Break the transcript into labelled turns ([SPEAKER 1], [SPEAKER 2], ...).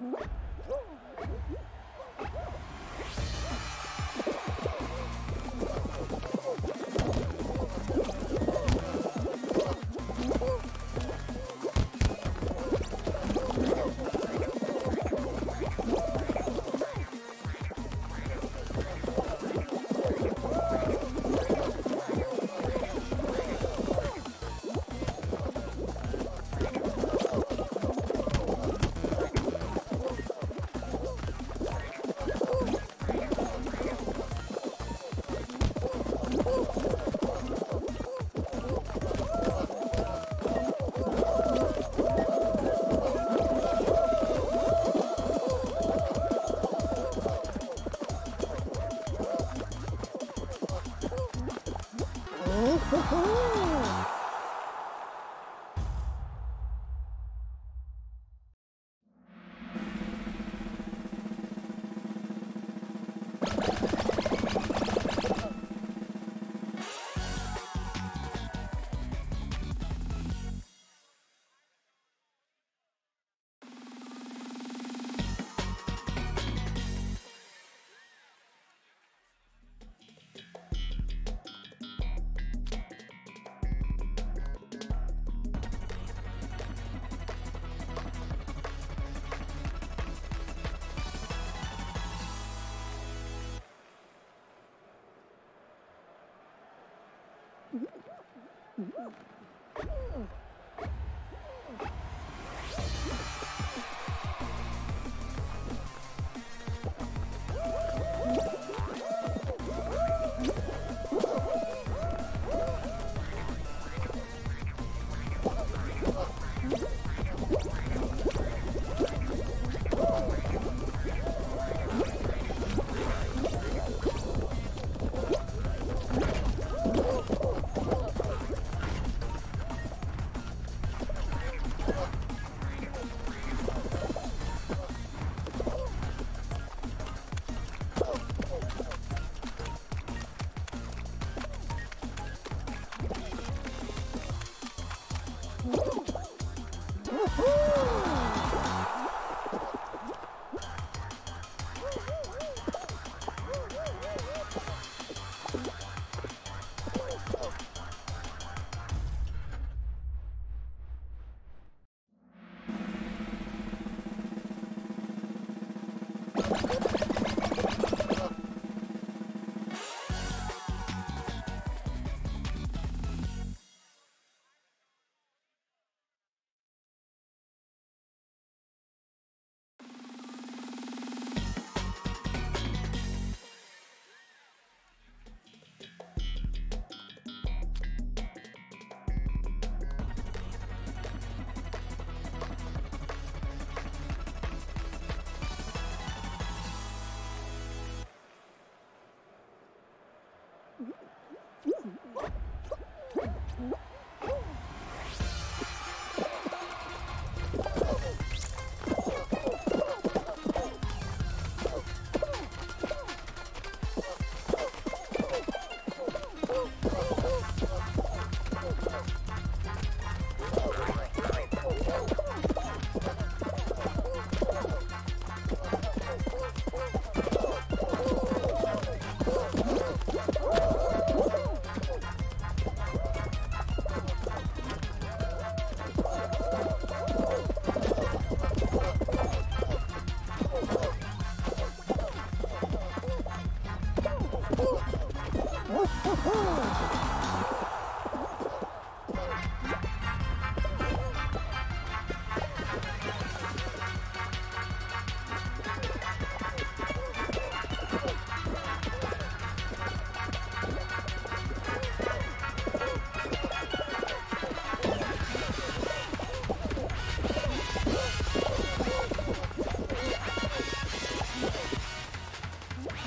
[SPEAKER 1] What? Woohoo! Mm-hmm.